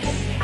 Yeah.